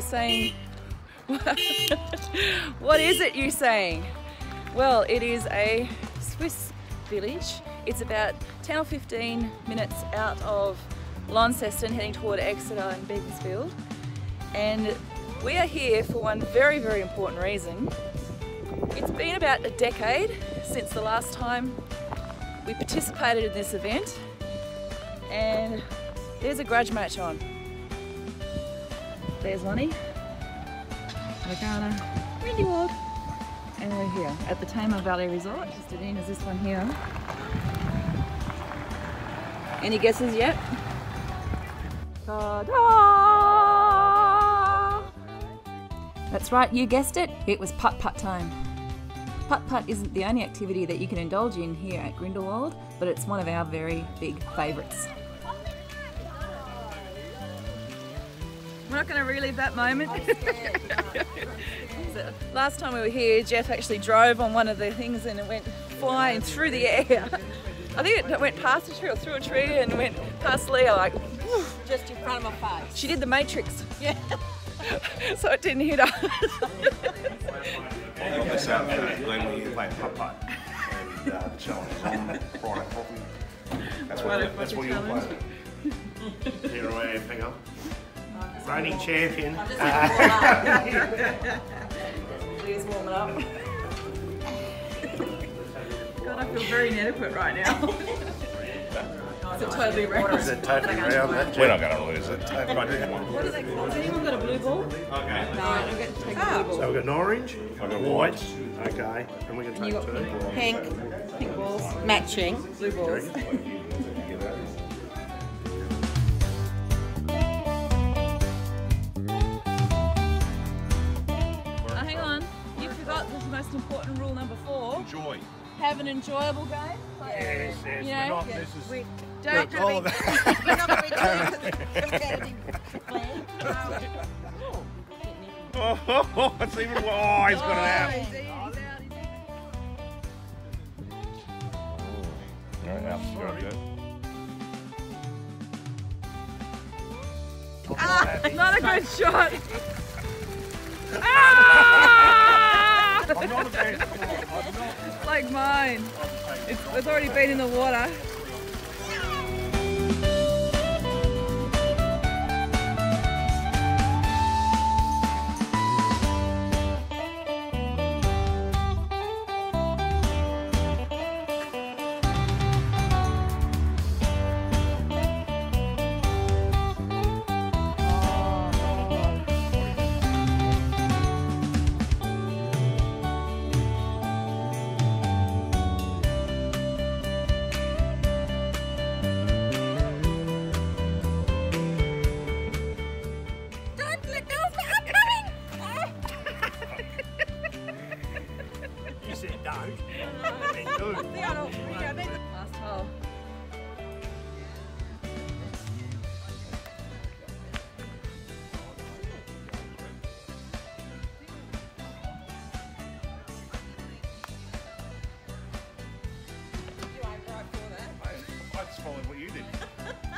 you're saying, what is it you're saying? Well, it is a Swiss village. It's about 10 or 15 minutes out of Launceston heading toward Exeter and Beaconsfield. And we are here for one very, very important reason. It's been about a decade since the last time we participated in this event and there's a grudge match on. There's Lonnie, Legana, Grindelwald, and we're here at the Tamar Valley Resort, just as in as this one here. Any guesses yet? Ta-da! That's right, you guessed it, it was putt-putt time. Putt-putt isn't the only activity that you can indulge in here at Grindelwald, but it's one of our very big favourites. We're not going to relive that moment. Last time we were here, Jeff actually drove on one of the things and it went flying through the air. I think it went past a tree or through a tree and went past Leah like. Just in front of my face. She did the Matrix. Yeah. so it didn't hit her. got this out Glenn when you play putt putt and uh, the challenge is on Friday coffee. That's what, that's what you're playing. Here away, hang on. Reigning champion. Leah's warming up. God, I feel very inadequate right now. Is it totally round? Is it totally round? That We're not going to lose it. What is it called? Has anyone got a blue ball? Okay. No, I'm going to take a blue ah. So we've got an orange, I've got white. Okay. And we can You take got two. Pink, Pink balls, matching. blue balls. Rule number four. Enjoy. Have an enjoyable game. Like, Yes, yes. You We're know, not, this is, We, don't look, all of that. we're not going to be doing it plan. Oh, it's even, oh, he's got it out. he's, he's out, he's out. All right, out. Very good. Not a good shot. ah! I'm not a bad sport. I'm not. It's like mine. It's, it's already been in the water.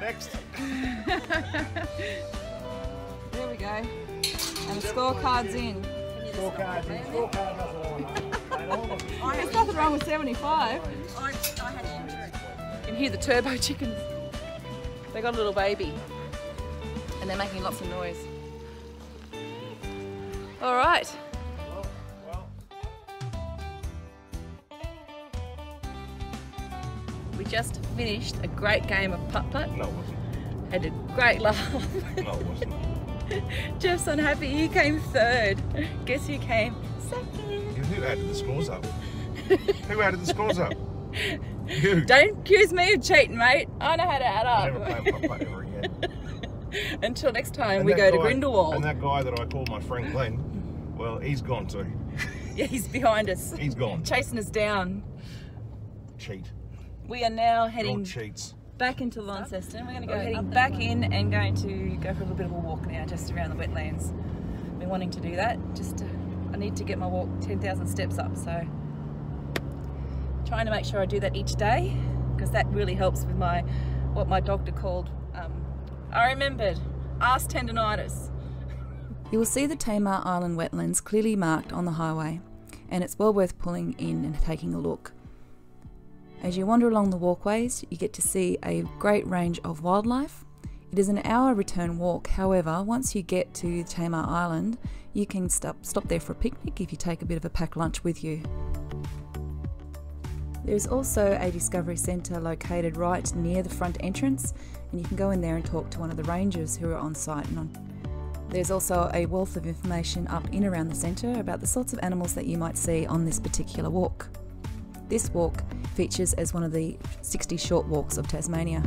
Next. There we go. And the scorecard's in. Scorecard. Scorecard doesn't lie. Oh, there's nothing wrong with 75. I, I had an injury. You can hear the turbo chickens. They got a little baby. And they're making lots of noise. All right. We just finished a great game of putt putt. No, it wasn't. Had a great laugh. No, it wasn't. Jeff's unhappy. He came third. Guess who came second? Who added the scores up? Who added the scores up? You. Don't accuse me of cheating, mate. I know how to add I'll never up. play putt putt ever again. Until next time, And we go to guy- Grindelwald. And that guy that I call my friend Glenn, well, he's gone too. Yeah, he's behind us, He's gone. chasing us down. Cheat. We are now heading cheats. back into Launceston. We're going to go heading back in and going to go for a little bit of a walk now, just around the wetlands. Been wanting to do that. Just to, I need to get my walk 10,000 steps up, so trying to make sure I do that each day because that really helps with my what my doctor called. Um, I remembered arse tendonitis. You will see the Tamar Island wetlands clearly marked on the highway, and it's well worth pulling in and taking a look. As you wander along the walkways, you get to see a great range of wildlife. It is an hour return walk, however, once you get to Tamar Island, you can stop, stop there for a picnic if you take a bit of a packed lunch with you. There is also a Discovery Centre located right near the front entrance, and you can go in there and talk to one of the rangers who are on site. There's also a wealth of information up in around the centre about the sorts of animals that you might see on this particular walk. This walk features as one of the 60 short walks of Tasmania.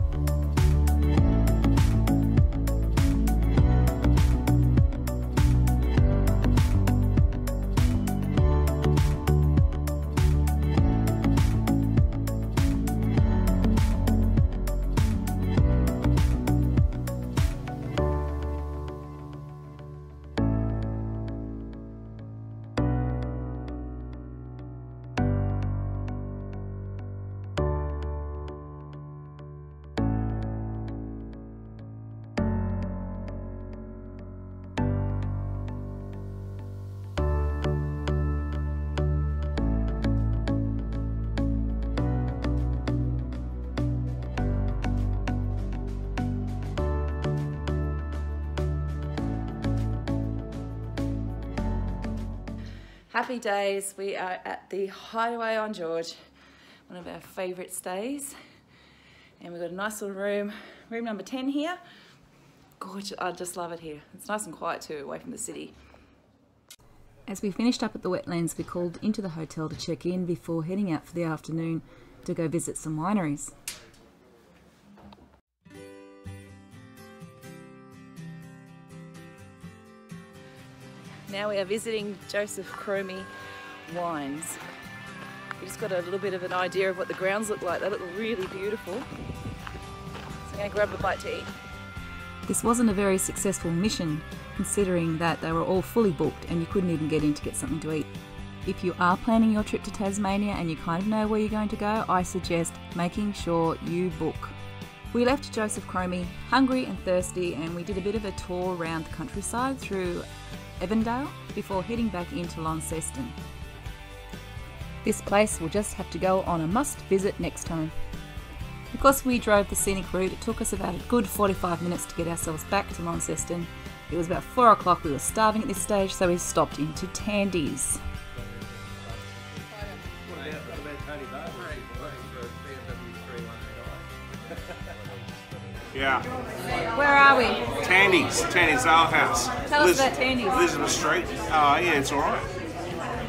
Happy days. We are at the Hideaway on George, one of our favourite stays. And we've got a nice little room, room number 10 here. Gorgeous, I just love it here. It's nice and quiet too, away from the city. As we finished up at the wetlands, we called into the hotel to check in before heading out for the afternoon to go visit some wineries. Now we are visiting Josef Chromy Wines. We just got a little bit of an idea of what the grounds look like. They look really beautiful. So I'm going to grab a bite to eat. This wasn't a very successful mission, considering that they were all fully booked and you couldn't even get in to get something to eat. If you are planning your trip to Tasmania and you kind of know where you're going to go, I suggest making sure you book. We left Josef Chromy hungry and thirsty, and we did a bit of a tour around the countryside through Evandale before heading back into Launceston. This place will just have to go on a must visit next time. Because we drove the scenic route, it took us about a good 45 minutes to get ourselves back to Launceston. It was about 4 o'clock, we were starving at this stage, so we stopped into Tandy's. Yeah. Where are we? Tandy's, Tandy's Ale House. Tell us about Tandy's. Elizabeth Street. Oh, yeah, it's alright.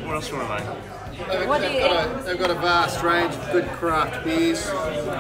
What else do you want to know? They've, What do they've you got a, they've got a vast range of good craft beers,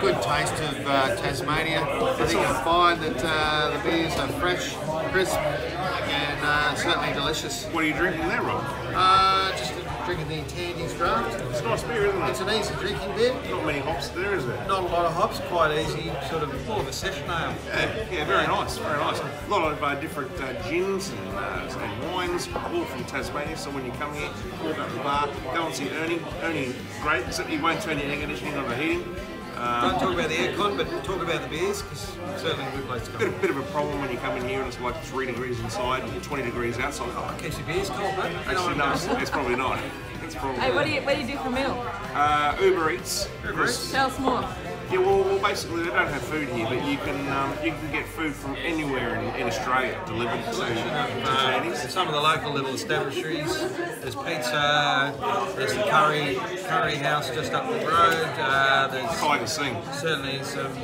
good taste of uh, Tasmania. I think you'll find that uh, the beers are fresh, crisp, and uh, certainly delicious. What are you drinking there, Rob? Uh, just drinking the Tandy's draft. It's a nice beer, isn't it? It's an easy drinking beer. Not many hops there, is there? Not a lot of hops, quite easy, sort of more of a session ale. Yeah, yeah, very nice, very nice. A lot of uh, different uh, gins and, uh, and wines, all from Tasmania. So when you come here, walk up the bar, go and see Ernie. Ernie, great, except he won't turn your air conditioning on the heating. Don't talk about the aircon, but talk about the beers, because certainly a good place to Bit, come. bit of a problem when you come in here and it's like 3 degrees inside and 20 degrees outside. Oh, Keeps your beers cold, mate. actually, no, it's, it's probably not. It's probably Hey, what do you what do you do for meal? Uh, Uber Eats. Because- Tell us more. Yeah, well, well, basically they don't have food here, but you can um, you can get food from anywhere in, in Australia delivered to, to Uh, some of the local little establishments. There's pizza. There's the curry curry house just up the road. Uh, there's Tiger Sing. certainly some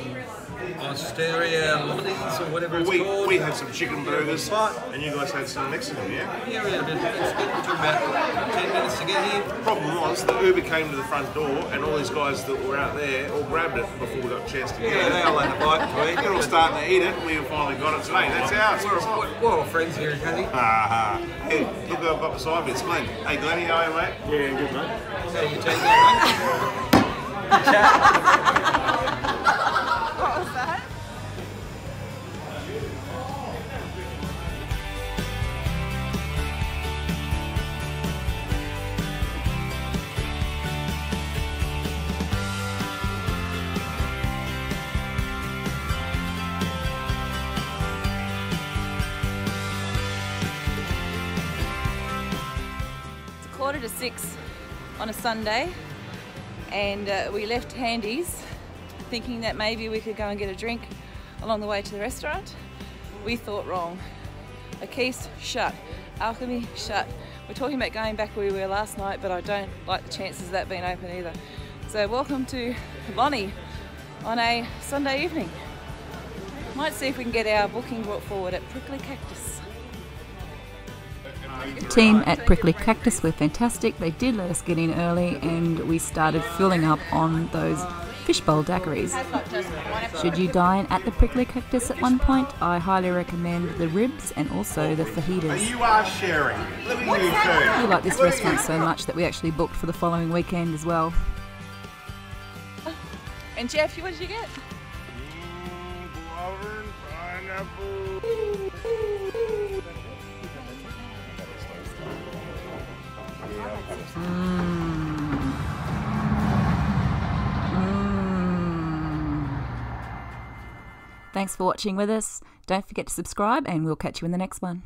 Osteria Loddies or whatever it's we, called. we had some chicken burgers, and you guys had some Mexican, yeah? Yeah, we had a bit. It took about 10 minutes to get here. Problem was, the Uber came to the front door, and all these guys that were out there all grabbed it before we got a chance to get Yeah, it. they all had a bite to eat. They're all starting to eat it, and we finally got it today. That's ours. We're, we're, we're all friends here in Cundy. Ah, hey, look who I've got beside me. It's Glenn. Hey, Glenn, how are you, mate? Yeah, good mate. How you take that, What six on a Sunday, and uh, we left Tandy's thinking that maybe we could go and get a drink along the way to the restaurant. We thought wrong. O'Keefe's shut, Alchemy shut. We're talking about going back where we were last night, but I don't like the chances of that being open either. So, welcome to Lonnie on a Sunday evening. Might see if we can get our booking brought forward at Prickly Cactus. The team at Prickly Cactus were fantastic. They did let us get in early and we started filling up on those fishbowl daiquiris. Should you dine at the Prickly Cactus at one point, I highly recommend the ribs and also the fajitas. You are sharing. Look at you two. We like this restaurant so much that we actually booked for the following weekend as well. And Jeff, what did you get? Guava Thanks for watching with us. Don't forget to subscribe and we'll catch you in the next one.